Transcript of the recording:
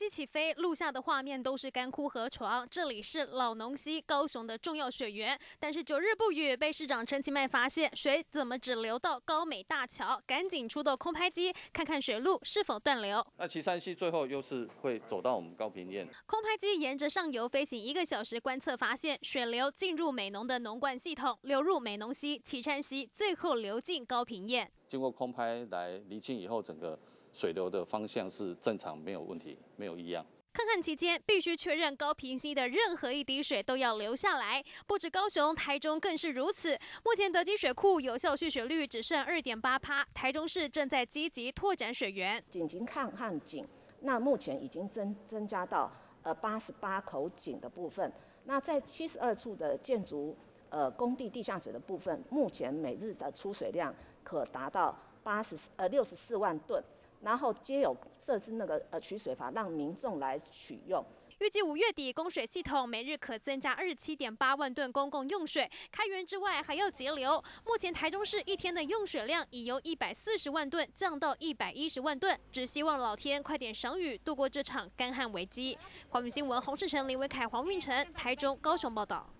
机起飞，录下的画面都是干枯河床。这里是老农溪，高雄的重要水源。但是九日不雨，被市长陈其迈发现水怎么只流到高美大桥，赶紧出动空拍机看看水路是否断流。那旗山溪最后又是会走到我们高平堰。空拍机沿着上游飞行一个小时，观测发现水流进入美浓的农灌系统，流入美浓溪、旗山溪，最后流进高平堰。经过空拍来厘清以后，整个。水流的方向是正常，没有问题，没有异样。看看期间，必须确认高平溪的任何一滴水都要流下来。不止高雄，台中更是如此。目前德基水库有效蓄水率只剩二点八趴，台中市正在积极拓展水源。紧急抗旱井，那目前已经增增加到呃八十八口井的部分。那在七十二处的建筑呃工地地下水的部分，目前每日的出水量可达到八十呃六十四万吨。然后皆有设置那个呃取水阀，让民众来取用。预计五月底供水系统每日可增加二十七点八万吨公共用水。开源之外还要节流。目前台中市一天的用水量已由一百四十万吨降到一百一十万吨。只希望老天快点赏雨，度过这场干旱危机。华语新闻洪世成、林伟凯、黄运成，台中、高雄报道。